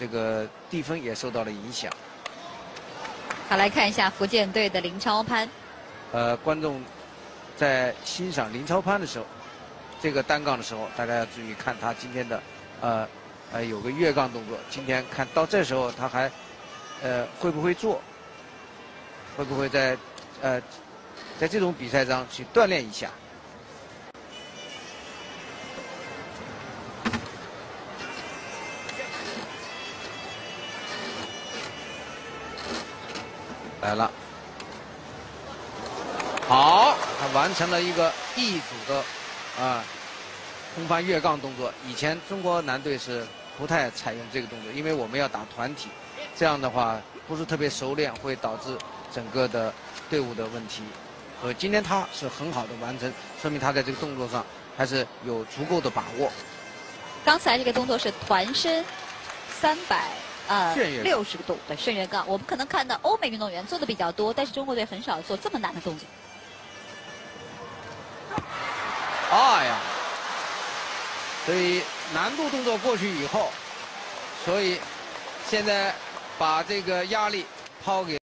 这个地分也受到了影响。好，来看一下福建队的林超攀。呃，观众在欣赏林超攀的时候，这个单杠的时候，大家要注意看他今天的，呃，呃，有个越杠动作。今天看到这时候他还，呃，会不会做？会不会在，呃，在这种比赛上去锻炼一下？来了，好，他完成了一个一组的啊空翻越杠动作。以前中国男队是不太采用这个动作，因为我们要打团体，这样的话不是特别熟练，会导致整个的队伍的问题。所以今天他是很好的完成，说明他在这个动作上还是有足够的把握。刚才这个动作是团身三百。呃，六十度的顺月杠，我们可能看到欧美运动员做的比较多，但是中国队很少做这么难的动作。哎呀，所以难度动作过去以后，所以现在把这个压力抛给。